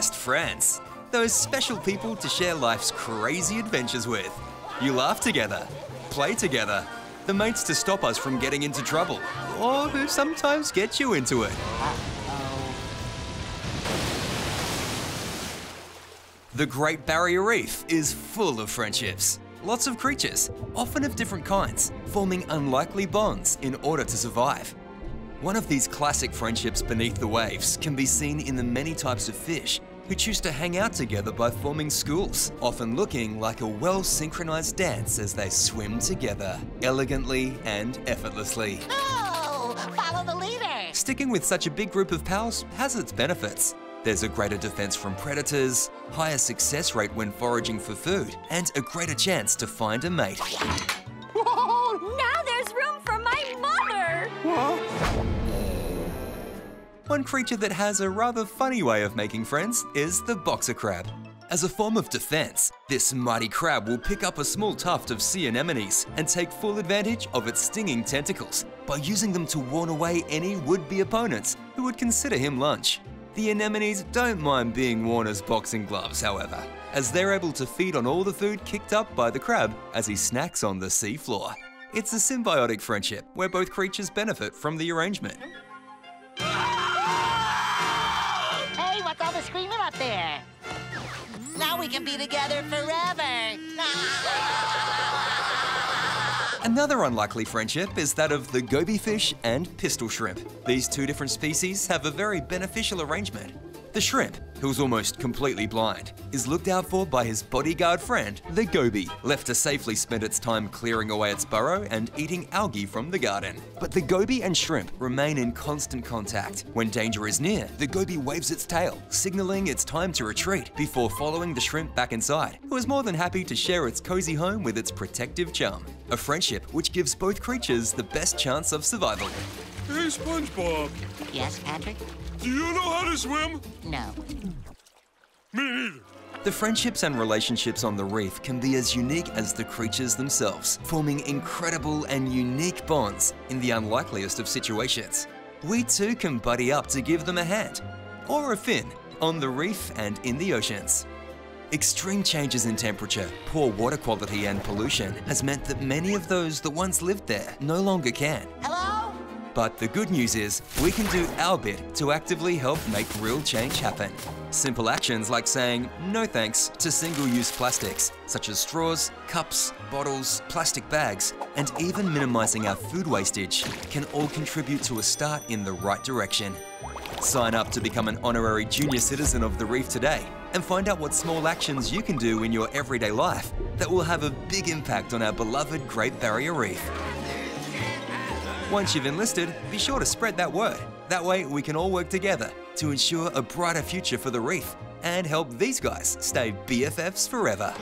best friends. Those special people to share life's crazy adventures with. You laugh together, play together, the mates to stop us from getting into trouble, or who sometimes get you into it. The Great Barrier Reef is full of friendships. Lots of creatures, often of different kinds, forming unlikely bonds in order to survive. One of these classic friendships beneath the waves can be seen in the many types of fish who choose to hang out together by forming schools, often looking like a well synchronized dance as they swim together, elegantly and effortlessly. Oh, follow the leader. Sticking with such a big group of pals has its benefits. There's a greater defense from predators, higher success rate when foraging for food, and a greater chance to find a mate. One creature that has a rather funny way of making friends is the boxer crab. As a form of defense, this mighty crab will pick up a small tuft of sea anemones and take full advantage of its stinging tentacles by using them to warn away any would-be opponents who would consider him lunch. The anemones don't mind being worn as boxing gloves, however, as they're able to feed on all the food kicked up by the crab as he snacks on the seafloor. It's a symbiotic friendship where both creatures benefit from the arrangement. There? Now we can be together forever. Another unlikely friendship is that of the goby fish and pistol shrimp. These two different species have a very beneficial arrangement. The shrimp, who's almost completely blind, is looked out for by his bodyguard friend, the goby, left to safely spend its time clearing away its burrow and eating algae from the garden. But the goby and shrimp remain in constant contact. When danger is near, the goby waves its tail, signaling it's time to retreat before following the shrimp back inside, who is more than happy to share its cozy home with its protective chum. A friendship which gives both creatures the best chance of survival. Hey, SpongeBob, yes, Patrick? do you know how to swim? No. Me neither. The friendships and relationships on the reef can be as unique as the creatures themselves, forming incredible and unique bonds in the unlikeliest of situations. We too can buddy up to give them a hand, or a fin, on the reef and in the oceans. Extreme changes in temperature, poor water quality and pollution has meant that many of those that once lived there no longer can. Hello? But the good news is, we can do our bit to actively help make real change happen. Simple actions like saying no thanks to single use plastics, such as straws, cups, bottles, plastic bags, and even minimising our food wastage can all contribute to a start in the right direction. Sign up to become an honorary junior citizen of the reef today and find out what small actions you can do in your everyday life that will have a big impact on our beloved Great Barrier Reef. Once you've enlisted, be sure to spread that word. That way, we can all work together to ensure a brighter future for the reef and help these guys stay BFFs forever.